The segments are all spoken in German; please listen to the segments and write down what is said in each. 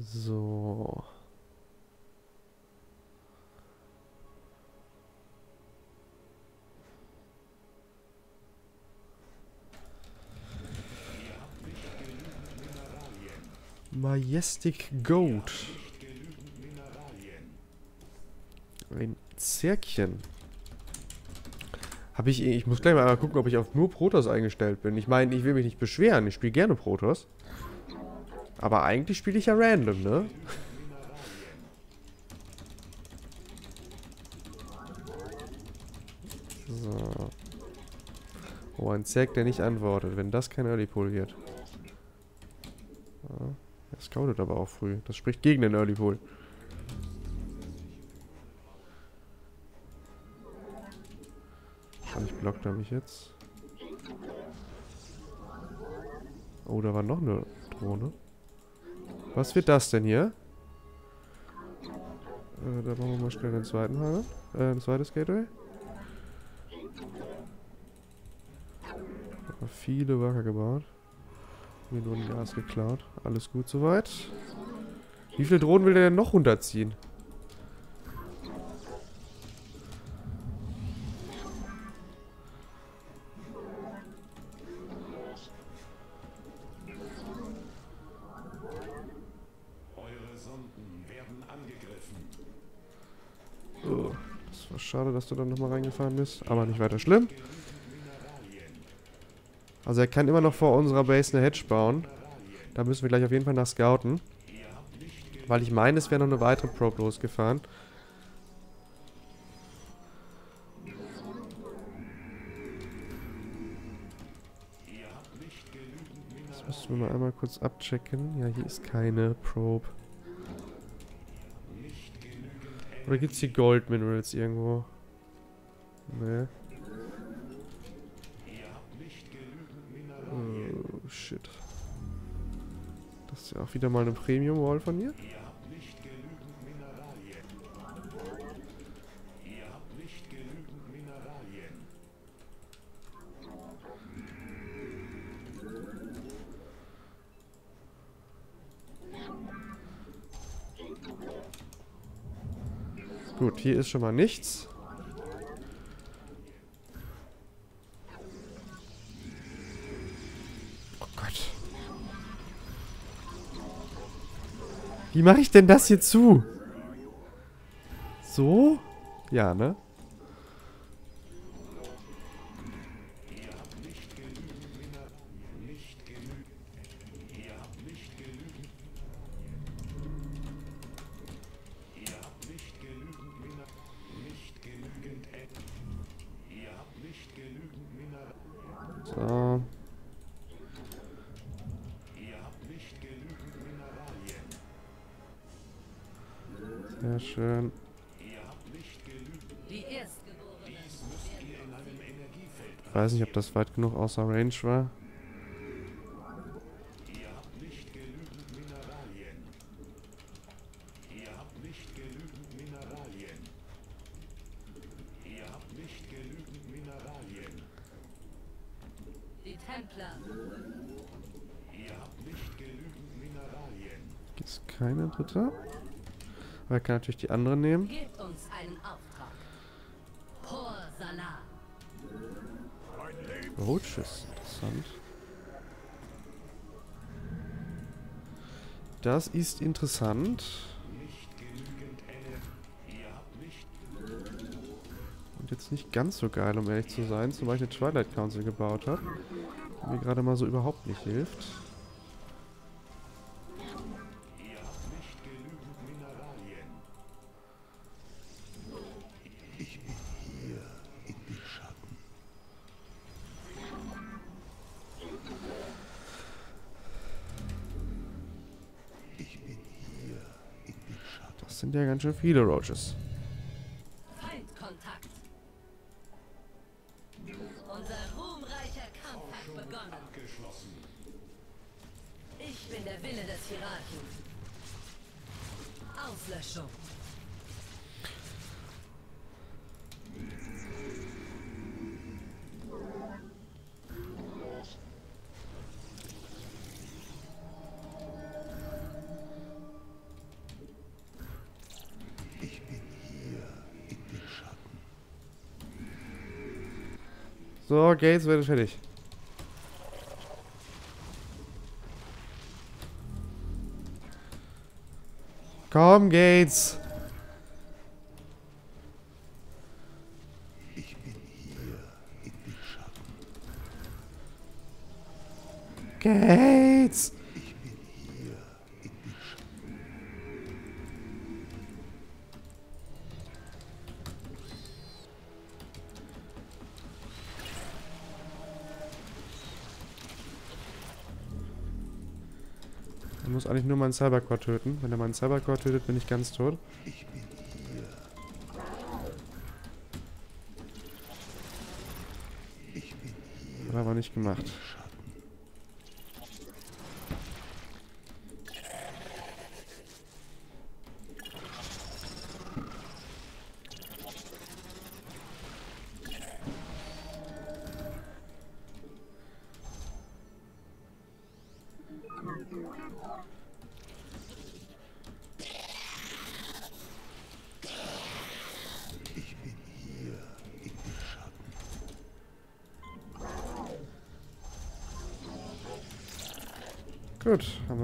So. Majestic Goat. Ein Zerkchen. Habe ich... Ich muss gleich mal gucken, ob ich auf nur Protoss eingestellt bin. Ich meine, ich will mich nicht beschweren. Ich spiele gerne Protoss. Aber eigentlich spiele ich ja random, ne? So. Oh, ein Zerg, der nicht antwortet. Wenn das kein Early Pull wird. Ja, er scoutet aber auch früh. Das spricht gegen den Early Pull. Wahrscheinlich blockt er mich jetzt. Oh, da war noch eine Drohne. Was wird das denn hier? Äh, da machen wir mal schnell den zweiten Haken. Äh, ein zweites Gateway. viele Worker gebaut. Mir nur ein Gas geklaut. Alles gut soweit. Wie viele Drohnen will der denn noch runterziehen? Schade, dass du dann nochmal reingefahren bist. Aber nicht weiter schlimm. Also er kann immer noch vor unserer Base eine Hedge bauen. Da müssen wir gleich auf jeden Fall nach scouten. Weil ich meine, es wäre noch eine weitere Probe losgefahren. Das müssen wir mal einmal kurz abchecken. Ja, hier ist keine Probe. Oder gibt es hier Gold Minerals irgendwo? Nee. Oh, shit. Das ist ja auch wieder mal eine Premium-Wall von mir. Hier ist schon mal nichts. Oh Gott. Wie mache ich denn das hier zu? So? Ja, ne? Sehr schön. Ich weiß nicht, ob das weit genug außer Range war. Die Templer. Gibt es keine dritte? Aber er kann natürlich die andere nehmen. Gebt uns einen Auftrag. Hor Salah. Roaches, interessant. Das ist interessant. Und jetzt nicht ganz so geil, um ehrlich zu sein, zumal ich eine Twilight Council gebaut habe. Die mir gerade mal so überhaupt nicht hilft. Sind ja ganz schön viele Roaches. So, Gates wird fertig. Komm, Gates. Gates. Er muss eigentlich nur meinen Cybercore töten. Wenn er meinen Cybercore tötet, bin ich ganz tot. Hat er aber nicht gemacht.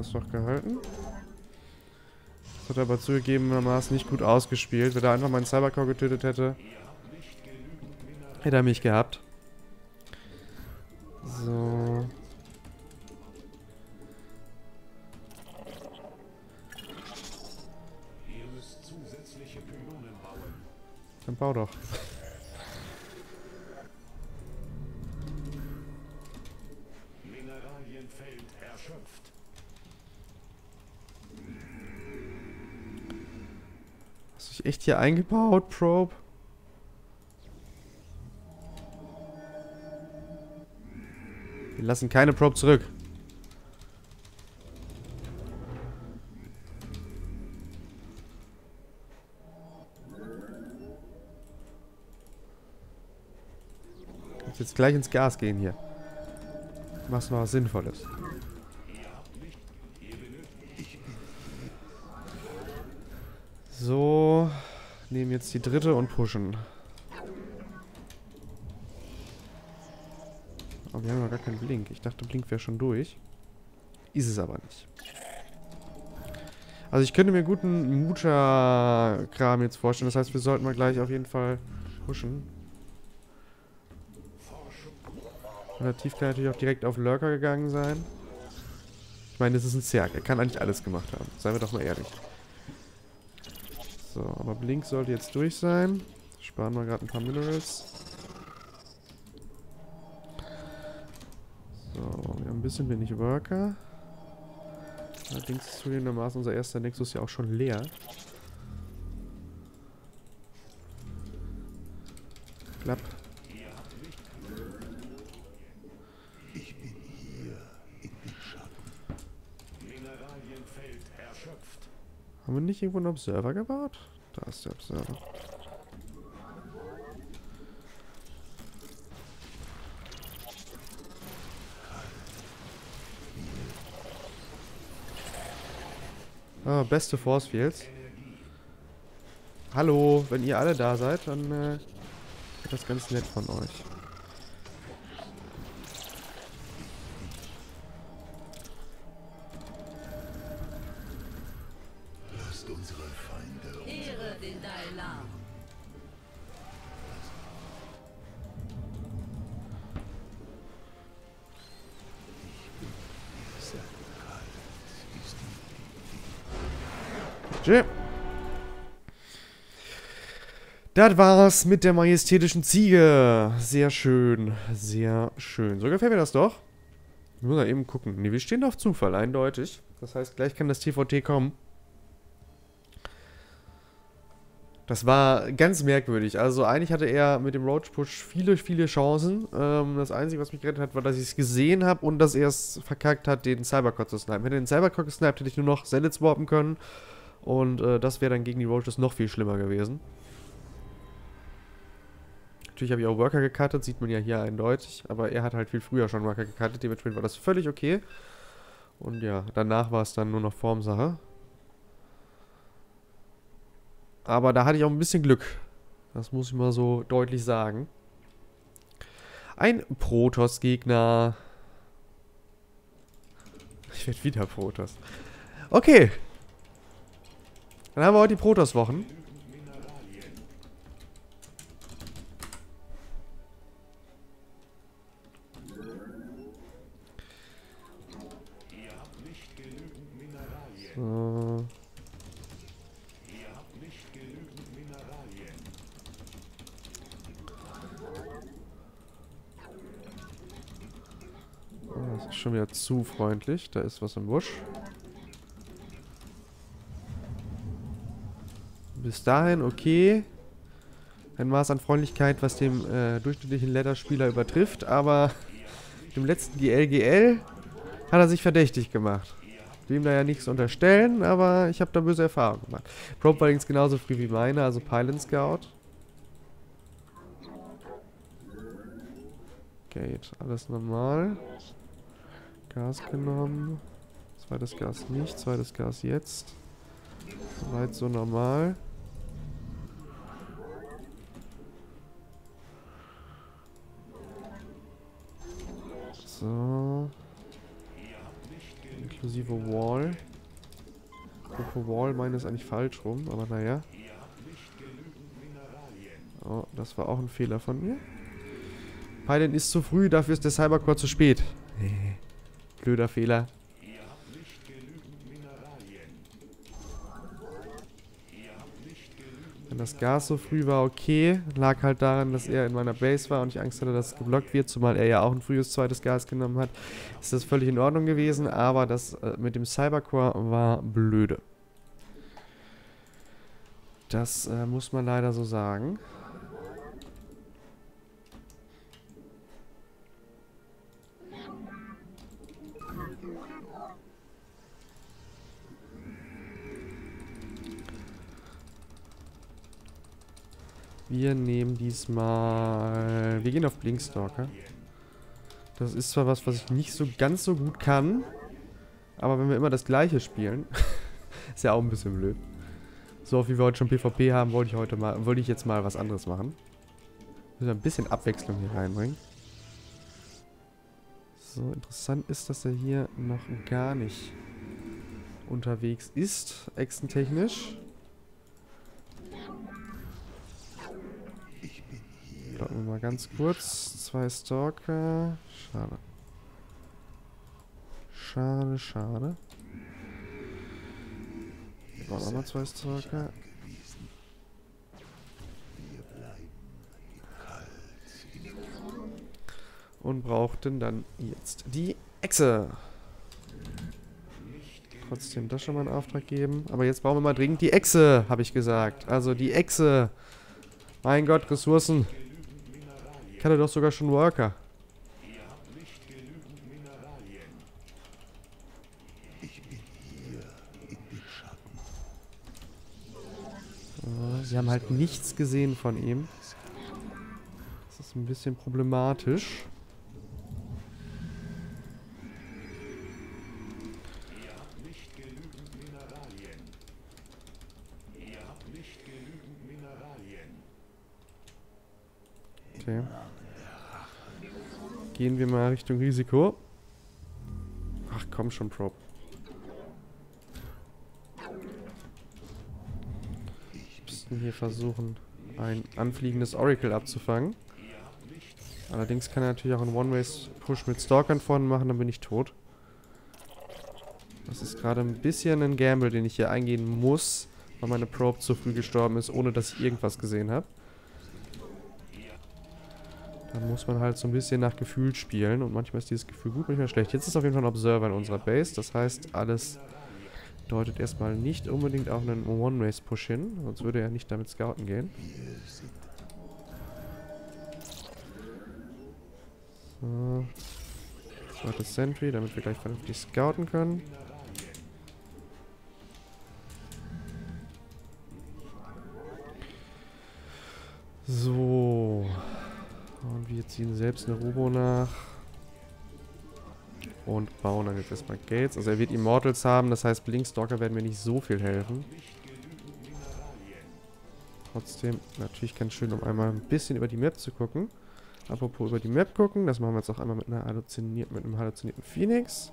Es doch gehalten. Das hat aber zugegebenermaßen nicht gut ausgespielt. Wenn er einfach meinen Cybercore getötet hätte, hätte er mich gehabt. So. Dann bau doch. Echt hier eingebaut, Probe? Wir lassen keine Probe zurück. Jetzt gleich ins Gas gehen hier. Machst mal was Sinnvolles. So, nehmen jetzt die dritte und pushen. Aber wir haben noch gar keinen Blink. Ich dachte, Blink wäre schon durch. Ist es aber nicht. Also ich könnte mir guten Mucha-Kram jetzt vorstellen. Das heißt, wir sollten mal gleich auf jeden Fall pushen. Relativ kann natürlich auch direkt auf Lurker gegangen sein. Ich meine, das ist ein Zerg. Er kann eigentlich alles gemacht haben. Seien wir doch mal ehrlich. So, aber Blink sollte jetzt durch sein. Sparen wir gerade ein paar Minerals. So, wir haben ein bisschen wenig Worker. Allerdings ist zugegebenermaßen unser erster Nexus ja auch schon leer. Klapp. Haben wir nicht irgendwo einen Observer gebaut? Da ist der Observer. Ah, beste Force Fields. Hallo, wenn ihr alle da seid, dann äh, wird das ganz nett von euch. Das war's mit der majestätischen Ziege. Sehr schön, sehr schön. So gefällt mir das doch. Ich muss mal eben gucken. Ne, wir stehen auf Zufall, eindeutig. Das heißt, gleich kann das TVT kommen. Das war ganz merkwürdig. Also eigentlich hatte er mit dem Roach Push viele, viele Chancen. Ähm, das Einzige, was mich gerettet hat, war, dass ich es gesehen habe und dass er es verkackt hat, den Cybercore zu snipen. Hätte er den Cybercore gesniped, hätte ich nur noch Zelitz warpen können. Und äh, das wäre dann gegen die Roaches noch viel schlimmer gewesen. Natürlich habe ich auch Worker gecuttet, sieht man ja hier eindeutig. Aber er hat halt viel früher schon Worker gecuttet, dementsprechend war das völlig okay. Und ja, danach war es dann nur noch Formsache. Aber da hatte ich auch ein bisschen Glück. Das muss ich mal so deutlich sagen. Ein Protoss-Gegner. Ich werde wieder Protoss. Okay. Dann haben wir heute die Protoss-Wochen. Zu freundlich. Da ist was im Busch. Bis dahin okay. Ein Maß an Freundlichkeit, was dem äh, durchschnittlichen Leather-Spieler übertrifft, aber dem letzten GLGL hat er sich verdächtig gemacht. Dem da ja nichts unterstellen, aber ich habe da böse Erfahrungen gemacht. Probe war übrigens genauso früh wie meine, also Pylon Scout. Gate, alles normal. Gas genommen. Zweites Gas nicht, zweites Gas jetzt. Soweit so normal. So. Inklusive Wall. Apropos Wall, meine ist eigentlich falsch rum, aber naja. Oh, das war auch ein Fehler von mir. Pylon ist zu früh, dafür ist der Cybercore zu spät. Blöder Fehler. Wenn das Gas so früh war, okay. Lag halt daran, dass er in meiner Base war und ich Angst hatte, dass es geblockt wird, zumal er ja auch ein frühes zweites Gas genommen hat. Ist das völlig in Ordnung gewesen, aber das äh, mit dem Cybercore war blöde. Das äh, muss man leider so sagen. Wir nehmen diesmal... Wir gehen auf Blinkstalker. Das ist zwar was, was ich nicht so ganz so gut kann. Aber wenn wir immer das gleiche spielen, ist ja auch ein bisschen blöd. So wie wir heute schon PvP haben, wollte ich heute mal, wollte ich jetzt mal was anderes machen. Müssen wir ein bisschen Abwechslung hier reinbringen. So, interessant ist, dass er hier noch gar nicht unterwegs ist, extentechnisch. Warten wir mal ganz kurz. Zwei Stalker. Schade. Schade, schade. Waren auch noch zwei Stalker. Und brauchten dann jetzt die Echse. Trotzdem das schon mal einen Auftrag geben. Aber jetzt brauchen wir mal dringend die Echse, habe ich gesagt. Also die Echse. Mein Gott, Ressourcen. Ich hatte doch sogar schon Worker. Äh, Sie haben halt nichts gesehen von ihm. Das ist ein bisschen problematisch. Wir mal Richtung Risiko. Ach komm schon, Probe. Müssten hier versuchen, ein anfliegendes Oracle abzufangen. Allerdings kann er natürlich auch einen One-Way-Push mit Stalkern vorne machen, dann bin ich tot. Das ist gerade ein bisschen ein Gamble, den ich hier eingehen muss, weil meine Probe zu früh gestorben ist, ohne dass ich irgendwas gesehen habe. Da muss man halt so ein bisschen nach Gefühl spielen und manchmal ist dieses Gefühl gut, manchmal schlecht. Jetzt ist auf jeden Fall ein Observer in unserer Base, das heißt, alles deutet erstmal nicht unbedingt auf einen One-Race-Push hin, sonst würde er nicht damit scouten gehen. So. Zweites Sentry, damit wir gleich vernünftig scouten können. So. Und wir ziehen selbst eine Robo nach. Und bauen dann jetzt erstmal Gates. Also er wird Immortals haben, das heißt Blinkstalker werden mir nicht so viel helfen. Trotzdem natürlich ganz schön, um einmal ein bisschen über die Map zu gucken. Apropos über die Map gucken, das machen wir jetzt auch einmal mit, einer halluziniert, mit einem halluzinierten Phoenix.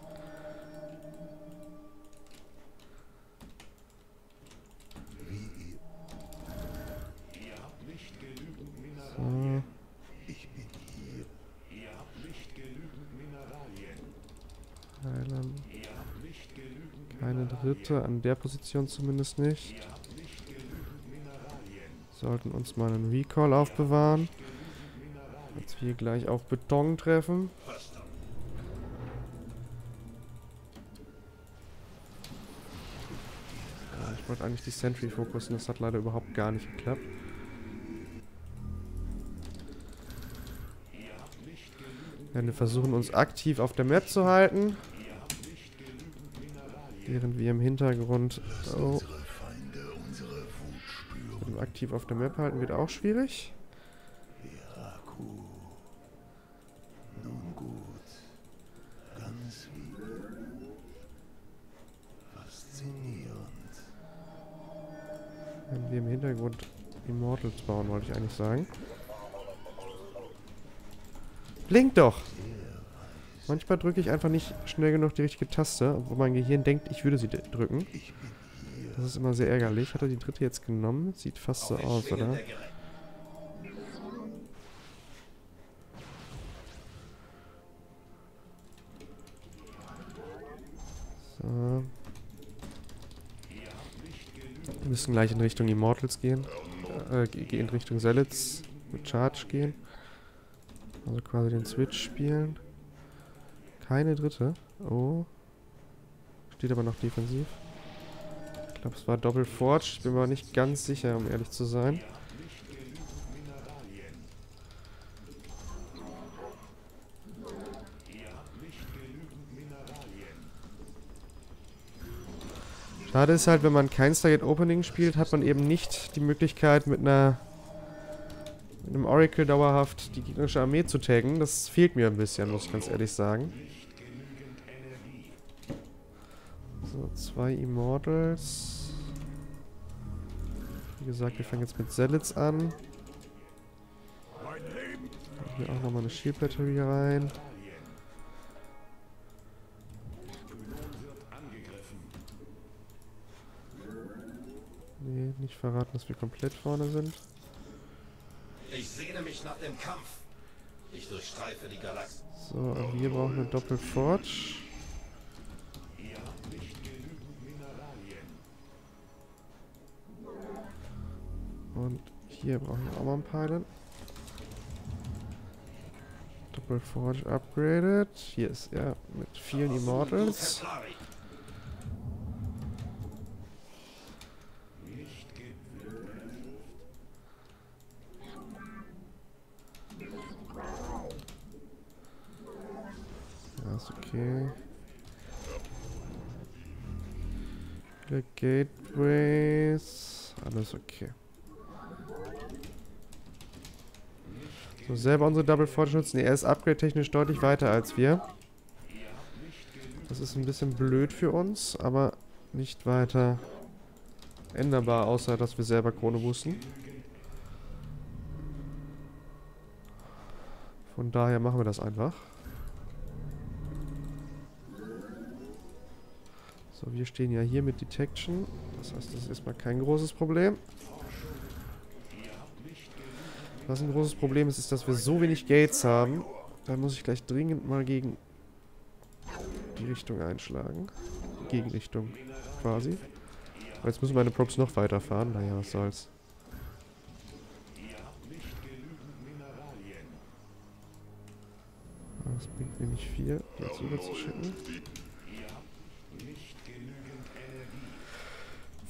So. Ich bin hier. Ihr habt nicht genügend Mineralien. Heilen. Ihr habt nicht genügend Dritte, an der Position zumindest nicht. Sollten uns mal einen Recall aufbewahren. Als wir gleich auf Beton treffen. Ich wollte eigentlich die Sentry fokussen, das hat leider überhaupt gar nicht geklappt. Ja, wir versuchen uns aktiv auf der Map zu halten. Während wir im Hintergrund oh, aktiv auf der Map halten wird auch schwierig. Wenn wir im Hintergrund Immortals bauen, wollte ich eigentlich sagen. Blink doch! Manchmal drücke ich einfach nicht schnell genug die richtige Taste, obwohl mein Gehirn denkt, ich würde sie drücken. Das ist immer sehr ärgerlich. Hat er die dritte jetzt genommen? Sieht fast so aus, oder? So. Wir müssen gleich in Richtung Immortals gehen. Äh, in Richtung Zelitz mit Charge gehen. Also quasi den Switch spielen. Keine dritte. Oh. Steht aber noch defensiv. Ich glaube, es war Double Forge. Ich bin mir aber nicht ganz sicher, um ehrlich zu sein. Schade ist halt, wenn man kein Stargate Opening spielt, hat man eben nicht die Möglichkeit mit einer mit einem Oracle dauerhaft die gegnerische Armee zu taggen. Das fehlt mir ein bisschen, muss ich ganz ehrlich sagen. So, zwei Immortals. Wie gesagt, wir fangen jetzt mit Zelitz an. Hier auch nochmal eine Shield Battery rein. Nee, nicht verraten, dass wir komplett vorne sind. Ich sehne mich nach dem Kampf. Ich durchstreife die Galaxie. So, aber wir brauchen eine Doppelforge. Und hier brauchen wir auch mal einen Pylon. Doppelforge upgraded. Hier ist er mit vielen Immortals. Templari. Ja, ist okay. Viele Gateways. Alles okay. So, selber unsere Double Forge nutzen. Er ist upgrade-technisch deutlich weiter als wir. Das ist ein bisschen blöd für uns, aber nicht weiter änderbar, außer dass wir selber Krone boosten. Von daher machen wir das einfach. So, wir stehen ja hier mit Detection. Das heißt, das ist erstmal kein großes Problem. Was ein großes Problem ist, ist, dass wir so wenig Gates haben. Da muss ich gleich dringend mal gegen die Richtung einschlagen. Gegenrichtung quasi. Aber jetzt müssen meine Props noch weiterfahren. Naja, was soll's. Das bringt mir nicht viel, jetzt rüber zu schicken.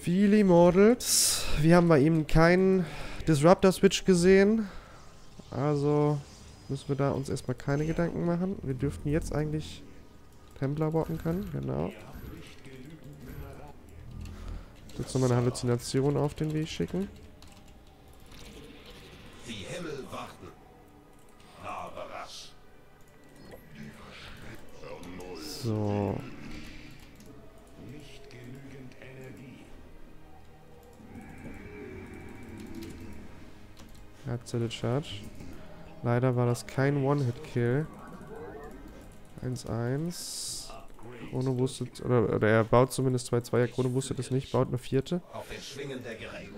Viele Immortals. Wir haben bei ihm keinen Disruptor-Switch gesehen. Also müssen wir da uns erstmal keine Gedanken machen. Wir dürften jetzt eigentlich Templar walken können. Genau. Jetzt nochmal eine Halluzination auf den Weg schicken. Die Himmel warten. Aber rasch. So. Herzelle Charge. Leider war das kein One-Hit-Kill. 1-1. Chrono boostet, oder, oder er baut zumindest 2-2. Chrono boostet es nicht, baut eine vierte. Auf den Schwingen der Geräte.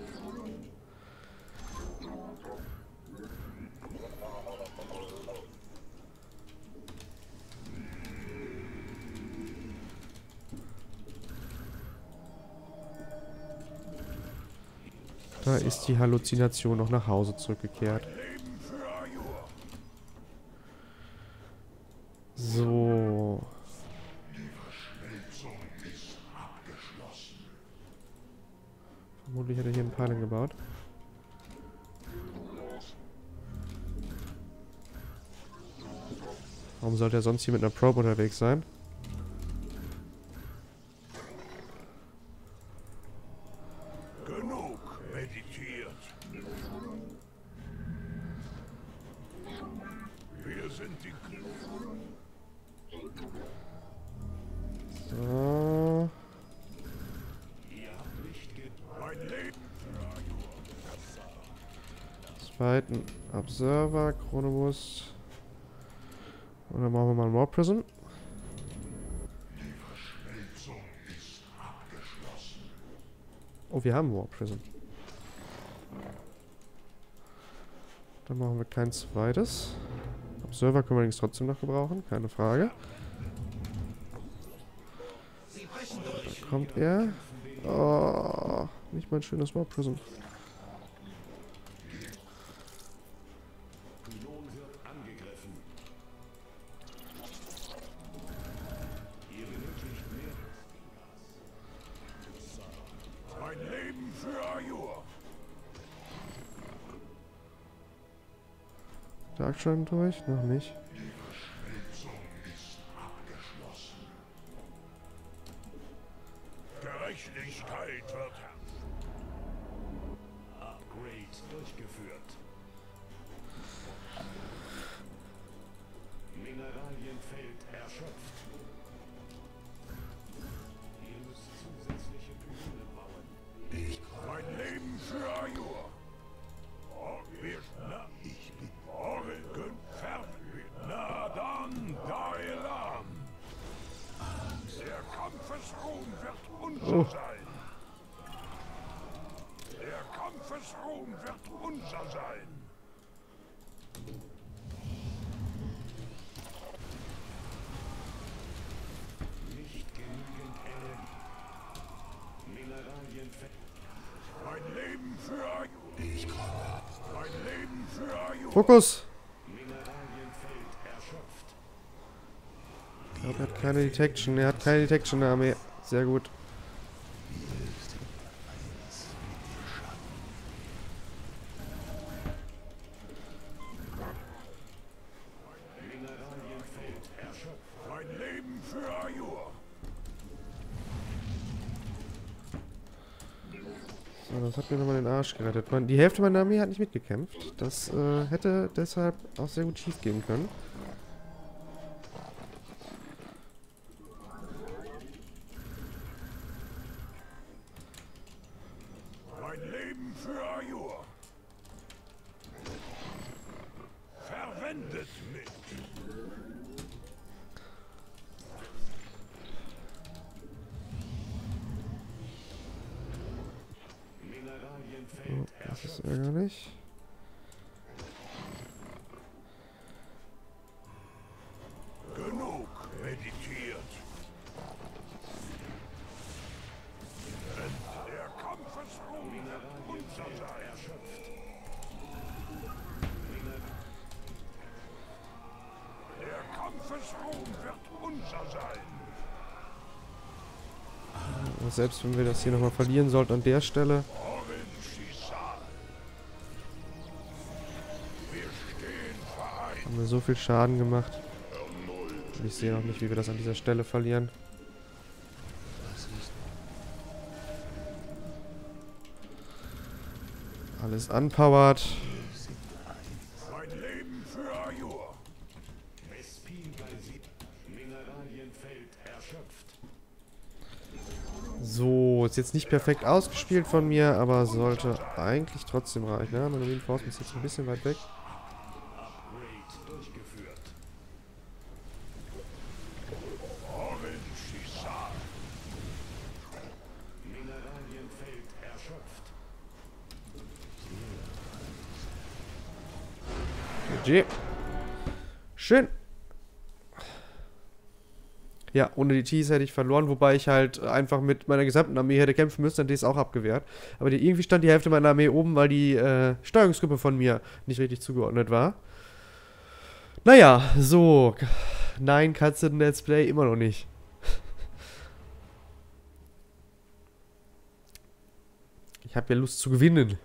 Da ist die Halluzination noch nach Hause zurückgekehrt. So. Vermutlich hat er hier einen Pylon gebaut. Warum sollte er sonst hier mit einer Probe unterwegs sein? Observer, Chronobus. Und dann machen wir mal einen Warp Prism. Oh, wir haben Warp Prism. Dann machen wir kein zweites. Observer können wir allerdings trotzdem noch gebrauchen, keine Frage. Da kommt er. Oh, nicht mein schönes Warp Prism. Darkshine durch? Noch nicht. Fokus! Ich glaube, er hat keine Detection. Er hat keine Detection in der Armee. Sehr gut. Gerettet. Man, die Hälfte meiner Armee hat nicht mitgekämpft. Das äh, hätte deshalb auch sehr gut schief gehen können. Mein Leben für Ayur. Verwendet mich. Mineralienfeld Das ist erschöpft. ärgerlich. Genug meditiert. Der Kampfesruhm wird unser sein. Erschöpft. Der Kampfesruhm wird unser sein. Aber selbst wenn wir das hier nochmal verlieren sollten an der Stelle. Haben wir so viel Schaden gemacht. Und ich sehe noch nicht, wie wir das an dieser Stelle verlieren. Alles unpowered. Mein Leben für Ayur. Vespin bei Sieb. Mineralienfeld erschöpft. So, ist jetzt nicht perfekt ausgespielt von mir, aber sollte eigentlich trotzdem reichen. Ja, meine Reinforcement ist jetzt ein bisschen weit weg. Ohne die Tees hätte ich verloren, wobei ich halt einfach mit meiner gesamten Armee hätte kämpfen müssen, dann hätte ich es auch abgewehrt. Aber die, irgendwie stand die Hälfte meiner Armee oben, weil die äh, Steuerungsgruppe von mir nicht richtig zugeordnet war. Naja, so. Nein, kannst ein Let's Play immer noch nicht. Ich habe ja Lust zu gewinnen.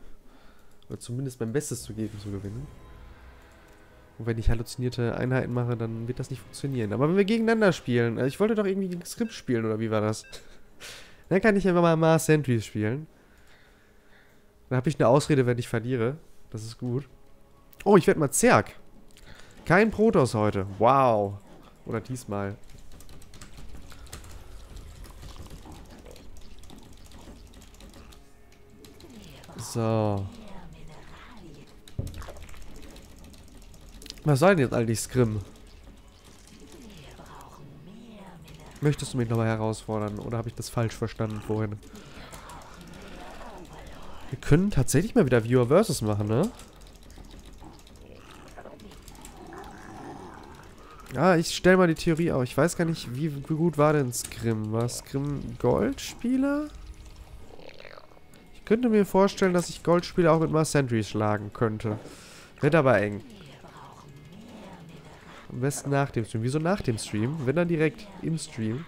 Oder zumindest mein Bestes zu geben, zu gewinnen. Und wenn ich halluzinierte Einheiten mache, dann wird das nicht funktionieren. Aber wenn wir gegeneinander spielen, äh, ich wollte doch irgendwie gegen Skript spielen, oder wie war das? dann kann ich einfach mal Mars Sentries spielen. Dann habe ich eine Ausrede, wenn ich verliere. Das ist gut. Oh, ich werde mal Zerg. Kein Protoss heute. Wow. Oder diesmal. So. Was soll denn jetzt eigentlich Scrim? Möchtest du mich nochmal herausfordern oder habe ich das falsch verstanden vorhin? Wir können tatsächlich mal wieder Viewer Versus machen, ne? Ja, ich stelle mal die Theorie auf. Ich weiß gar nicht, wie, gut war denn Scrim? War Scrim Goldspieler? Ich könnte mir vorstellen, dass ich Goldspieler auch mit Sentry schlagen könnte. Wird aber eng. Am besten nach dem Stream. Wieso nach dem Stream? Wenn dann direkt im Stream.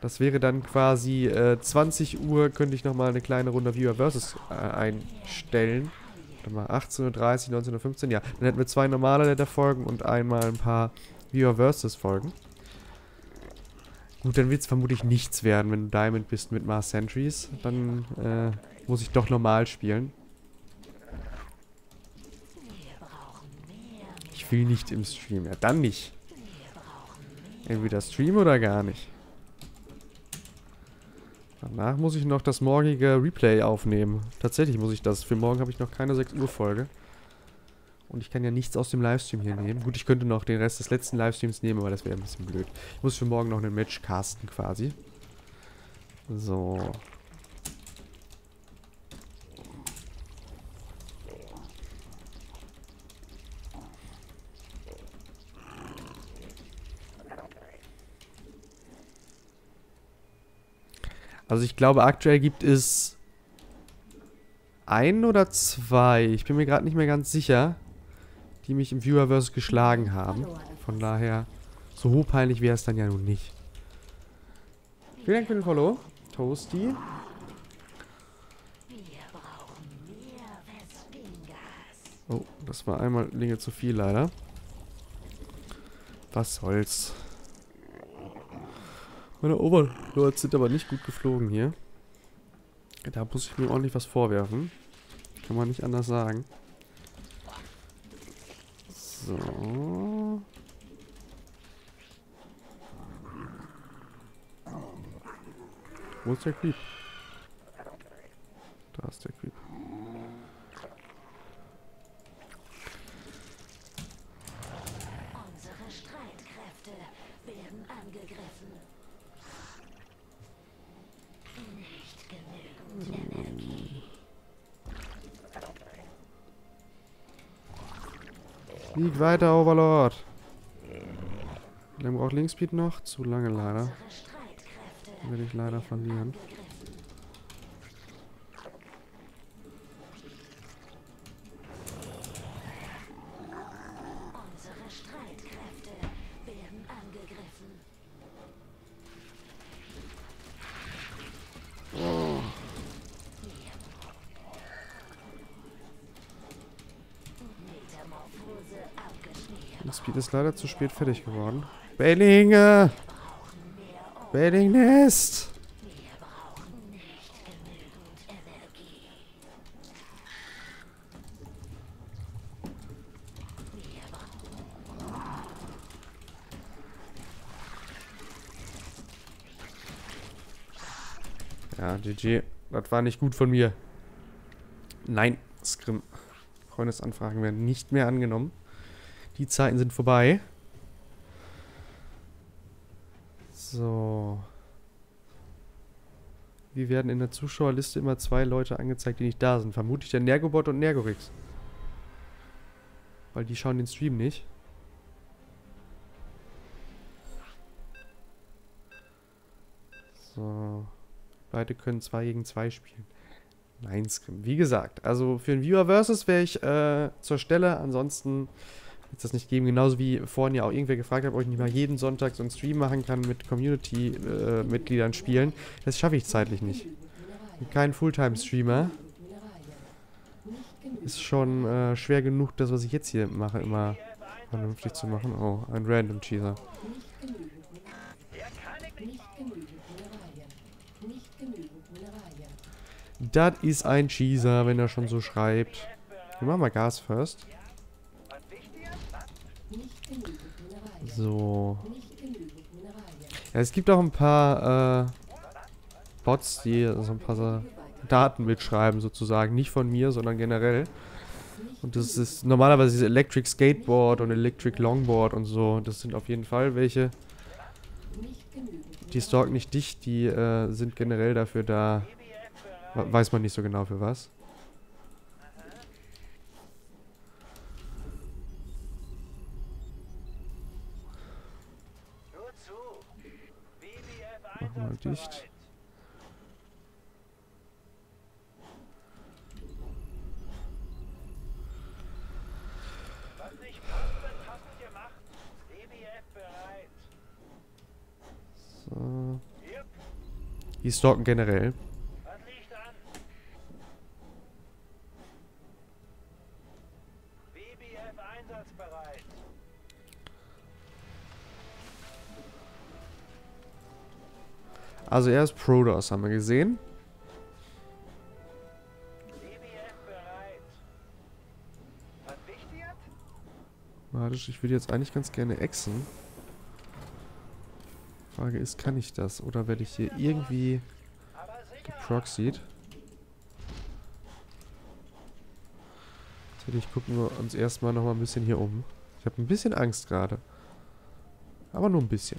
Das wäre dann quasi äh, 20 Uhr könnte ich nochmal eine kleine Runde Viewer Versus äh, einstellen. Warte mal, 18.30 Uhr, 19.15 Uhr. Ja, dann hätten wir zwei normale Letter-Folgen und einmal ein paar Viewer Versus-Folgen. Gut, dann wird es vermutlich nichts werden, wenn du Diamond bist mit Mars Sentries. Dann äh, muss ich doch normal spielen. Ich will nicht im Stream. Ja, dann nicht. Entweder Stream oder gar nicht. Danach muss ich noch das morgige Replay aufnehmen. Tatsächlich muss ich das. Für morgen habe ich noch keine 6 Uhr Folge. Und ich kann ja nichts aus dem Livestream hier nehmen. Gut, ich könnte noch den Rest des letzten Livestreams nehmen, aber das wäre ein bisschen blöd. Ich muss für morgen noch einen Match casten quasi. So. Also ich glaube, aktuell gibt es ein oder zwei, ich bin mir gerade nicht mehr ganz sicher, die mich im Viewerverse geschlagen haben. Von daher, so peinlich wäre es dann ja nun nicht. Vielen Dank für den Follow, Toasty. Oh, das war einmal Dinge zu viel leider. Was soll's. Meine Overlords sind aber nicht gut geflogen hier. Da muss ich mir ordentlich was vorwerfen. Kann man nicht anders sagen. So. Wo ist der Creep? Da ist der Creep. Flieg weiter, Overlord. Lange braucht Linkspeed noch? Zu lange leider. Dann werde ich leider verlieren. Unsere Streitkräfte werden angegriffen. Metamorphose abgeschnitten. Linkspeed ist leider zu spät fertig geworden. Bellinge! Belling Nest! Wir brauchen nicht genügend Energie. Wir brauchen Ja, GG. Das war nicht gut von mir. Nein, Scrim. Freundesanfragen werden nicht mehr angenommen. Die Zeiten sind vorbei. So. Wie werden in der Zuschauerliste immer zwei Leute angezeigt, die nicht da sind? Vermutlich der Nergobot und Nergorix. Weil die schauen den Stream nicht. So. Beide können 2 gegen 2 spielen. Nein, Scrim. Wie gesagt, also für ein Viewer Versus wäre ich äh, zur Stelle. Ansonsten es das nicht geben. Genauso wie vorhin ja auch irgendwer gefragt hat, ob ich nicht mal jeden Sonntag so einen Stream machen kann mit Community-Mitgliedern spielen. Das schaffe ich zeitlich nicht. Bin kein Fulltime-Streamer. Ist schon äh, schwer genug, das, was ich jetzt hier mache, immer vernünftig zu machen. Oh, ein Random Cheeser. Das ist ein Cheeser, wenn er schon so schreibt. Wir machen mal Gas first. So. Ja, es gibt auch ein paar äh, Bots, die so ein paar Daten mitschreiben sozusagen. Nicht von mir, sondern generell. Und das ist normalerweise dieses Electric Skateboard und Electric Longboard und so. Das sind auf jeden Fall welche. Die stalken nicht dich, die äh, sind generell dafür da. Weiß man nicht so genau für was. Mach mal dicht. So. Die stalken generell. Prodos, haben wir gesehen. Warte, ich würde jetzt eigentlich ganz gerne exen. Frage ist, kann ich das? Oder werde ich hier irgendwie geproxied? Natürlich gucken wir uns erstmal nochmal ein bisschen hier um. Ich habe ein bisschen Angst gerade. Aber nur ein bisschen.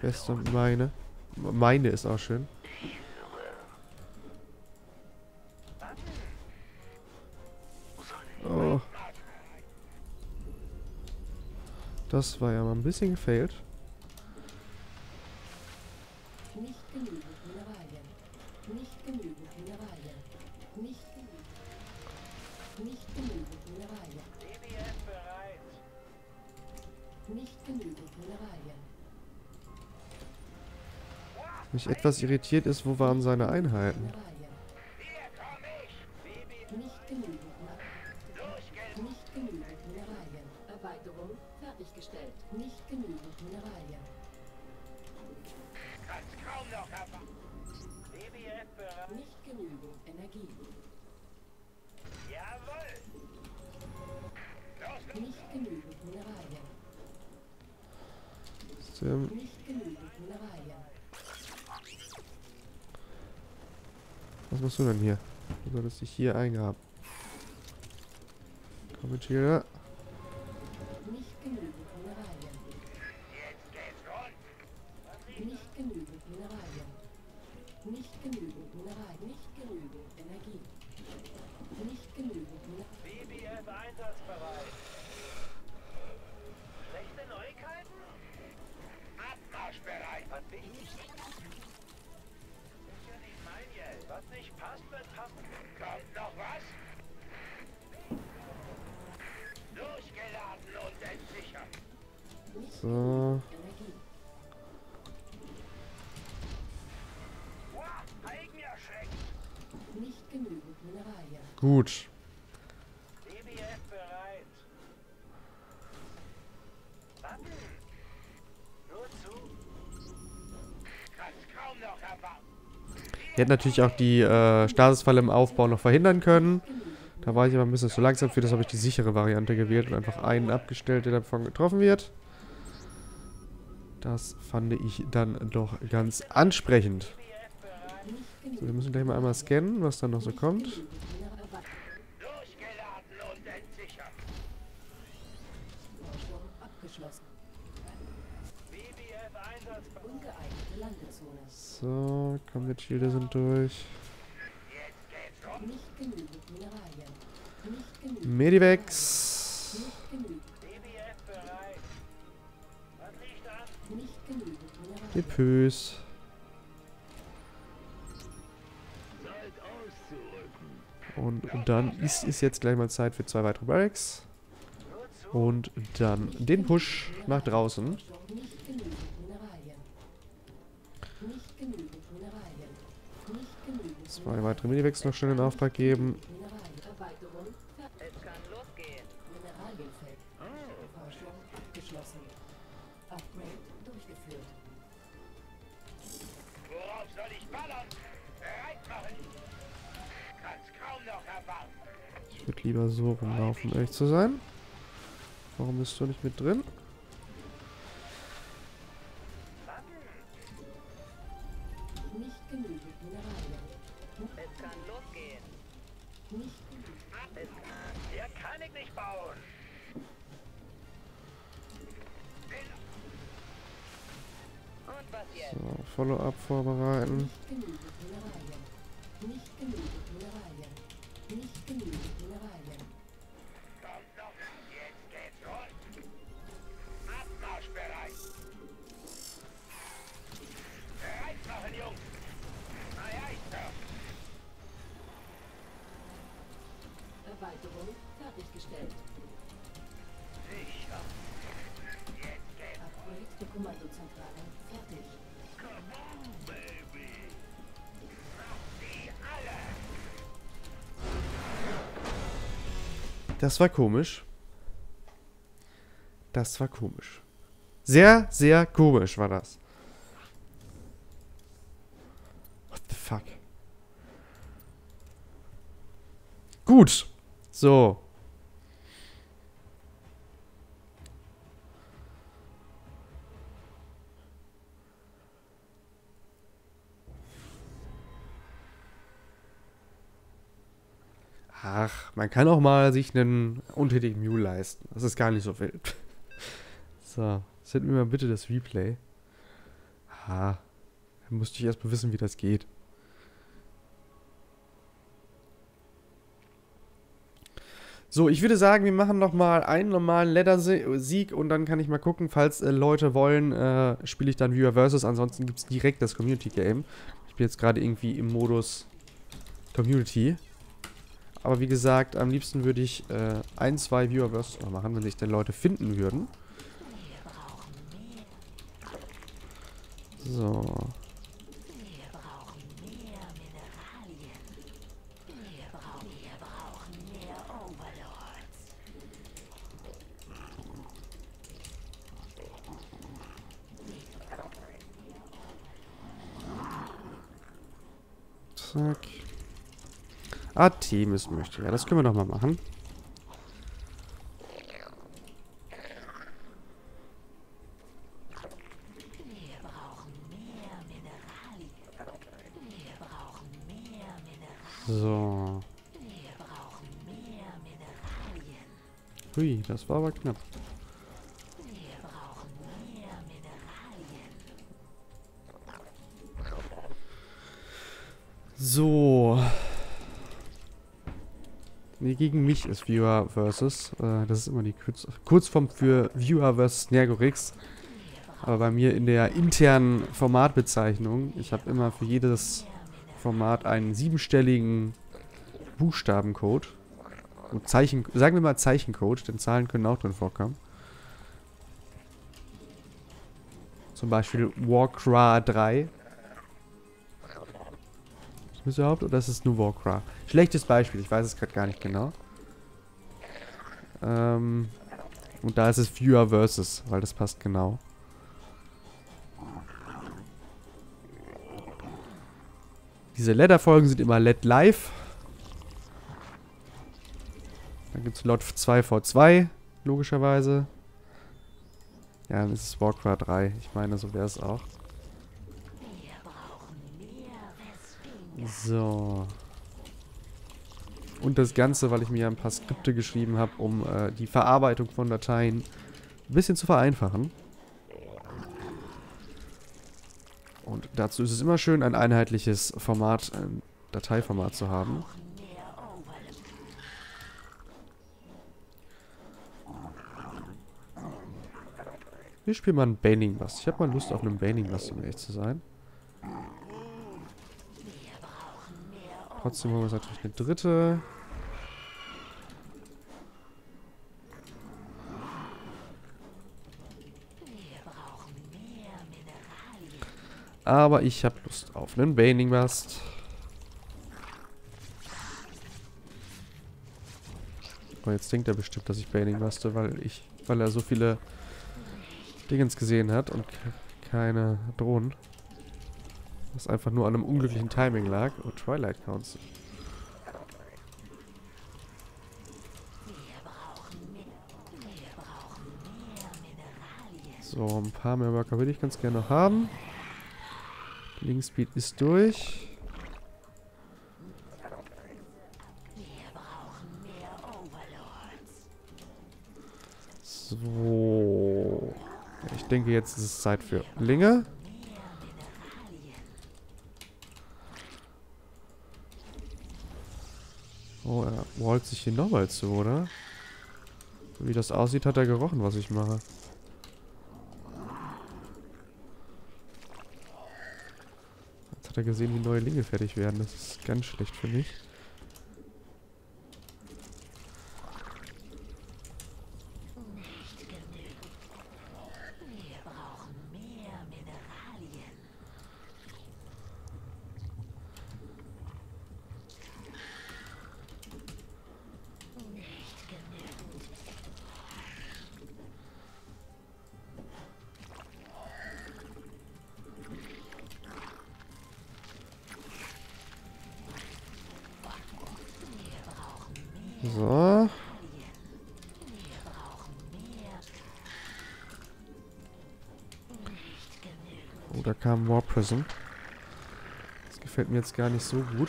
Beste meine. Meine ist auch schön. Oh. Das war ja mal ein bisschen gefailt. Etwas irritiert ist, wo waren seine Einheiten? Nicht genügend Ma- Nicht genügend Mineralien. Erweiterung was machst du denn hier? Du solltest dich hier eingraben. Komm mit hier. Hätte natürlich auch die äh, Stasisfalle im Aufbau noch verhindern können. Da war ich aber ein bisschen zu langsam für, das habe ich die sichere Variante gewählt und einfach einen abgestellt, der davon getroffen wird. Das fand ich dann doch ganz ansprechend. So, wir müssen gleich mal einmal scannen, was dann noch so kommt. So, komm, die Schilde sind durch. Medivex. Depös. Und, und dann ist es jetzt gleich mal Zeit für zwei weitere Barracks. Und dann den Push nach draußen. Zwei weitere Medivex noch schnell in Auftrag geben. Ich würde lieber so rumlaufen, um ehrlich zu sein. Warum bist du nicht mit drin? So, Follow-up vorbereiten. Das war komisch. Das war komisch. Sehr, sehr komisch war das. What the fuck? Gut. So. Man kann auch mal sich einen untätigen Mule leisten. Das ist gar nicht so wild. So, send mir mal bitte das Replay. Ah, dann musste ich erst mal wissen, wie das geht. So, ich würde sagen, wir machen noch mal einen normalen Ladder-Sieg und dann kann ich mal gucken, falls äh, Leute wollen, äh, spiele ich dann Viewer Versus. Ansonsten gibt es direkt das Community-Game. Ich bin jetzt gerade irgendwie im Modus Community. Aber wie gesagt, am liebsten würde ich äh, ein, zwei Viewer Versus machen, wenn sich denn Leute finden würden. So. Zack. Artemis möchte. Ja, das können wir doch mal machen. So. Hui, das war aber knapp. So. Nee, gegen mich ist Viewer versus. Äh, das ist immer die Kurz Kurzform für Viewer versus Nergorix. Aber bei mir in der internen Formatbezeichnung, ich habe immer für jedes Format einen siebenstelligen Buchstabencode. Und Zeichen, sagen wir mal Zeichencode, denn Zahlen können auch drin vorkommen. Zum Beispiel Warcraft 3. Ist das überhaupt oder ist es nur Warcraft? Schlechtes Beispiel, ich weiß es gerade gar nicht genau. Ähm, und da ist es Viewer versus, weil das passt genau. Diese Letter-Folgen sind immer Let Live. Dann gibt es Lot 2v2, logischerweise. Ja, dann ist es Warcraft 3. Ich meine, so wäre es auch. So. Und das Ganze, weil ich mir ein paar Skripte geschrieben habe, um äh, die Verarbeitung von Dateien ein bisschen zu vereinfachen. Und dazu ist es immer schön, ein einheitliches Format, ein Dateiformat zu haben. Wir spielen mal einen Banning Bust. Ich habe mal Lust auf einen Banning Bust, um ehrlich zu sein. Trotzdem holen wir natürlich eine dritte. Aber ich habe Lust auf einen Baning Bust. Aber jetzt denkt er bestimmt, dass ich Baning Buste, weil ich, weil er so viele Dingens gesehen hat und keine Drohnen. Was einfach nur an einem unglücklichen Timing lag. Oh, Twilight Council. So, ein paar mehr Worker würde ich ganz gerne noch haben. Linkspeed ist durch. So. Ich denke, jetzt ist es Zeit für Linge. Wallt sich hier nochmal zu, oder? Wie das aussieht, hat er gerochen, was ich mache. Jetzt hat er gesehen, wie neue Linge fertig werden. Das ist ganz schlecht für mich. So. Oh, da kam War Prison. Das gefällt mir jetzt gar nicht so gut.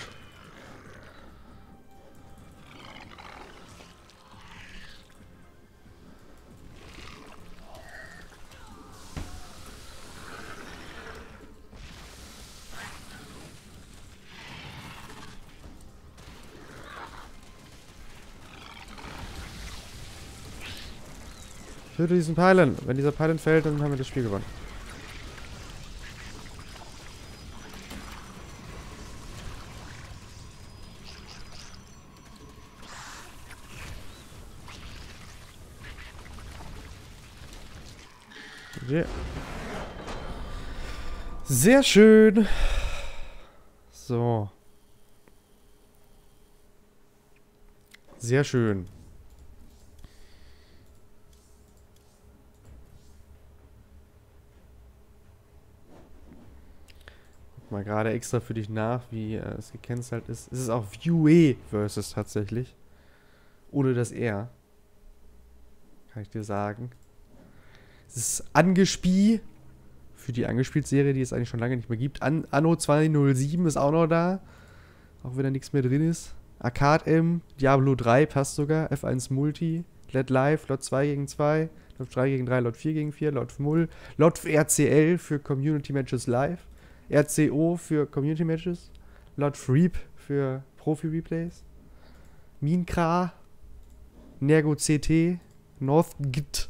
Töte diesen Pylon. Wenn dieser Pylon fällt, dann haben wir das Spiel gewonnen. Yeah. Sehr schön. So. Sehr schön. Gerade extra für dich nach, wie äh, es gekennzeichnet ist. Es ist auch Vue versus tatsächlich. Ohne das R. Kann ich dir sagen. Es ist Angespie. Für die Angespielt-Serie, die es eigentlich schon lange nicht mehr gibt. An Anno 207 ist auch noch da. Auch wenn da nichts mehr drin ist. Arcade M, Diablo 3 passt sogar. F1 Multi, Let Live, Lot 2 gegen 2, Lot 3 gegen 3, Lot 4 gegen 4, Lot Mull, Lot RCL für Community Matches Live, RCO für Community Matches, Lot Reap für Profi Replays, Minkra, Nergo CT, Northgit.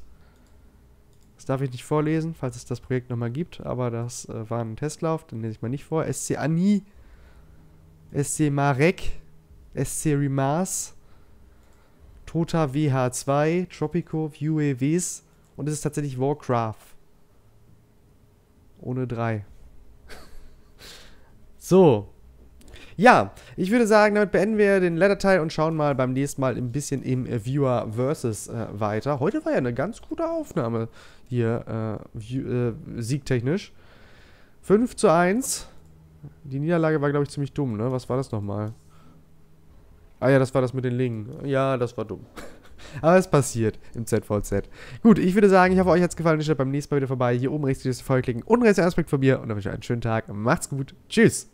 Das darf ich nicht vorlesen, falls es das Projekt nochmal gibt, aber das äh, war ein Testlauf, den lese ich mal nicht vor. SC Ani, SC Marek, SC Remars, Tota WH2, Tropico, Vue Ws und es ist tatsächlich Warcraft. Ohne drei. So. Ja, ich würde sagen, damit beenden wir den Letter-Teil und schauen mal beim nächsten Mal ein bisschen im Viewer Versus äh, weiter. Heute war ja eine ganz gute Aufnahme hier, äh, äh, siegtechnisch. 5 zu 1. Die Niederlage war, glaube ich, ziemlich dumm, ne? Was war das nochmal? Ah ja, das war das mit den Lingen. Ja, das war dumm. Aber es passiert im ZVZ. Gut, ich würde sagen, ich hoffe, euch hat es gefallen. Ich schaut beim nächsten Mal wieder vorbei. Hier oben rechts die Folge klicken und rechts Aspekt von mir. Und dann wünsche ich euch einen schönen Tag. Macht's gut. Tschüss.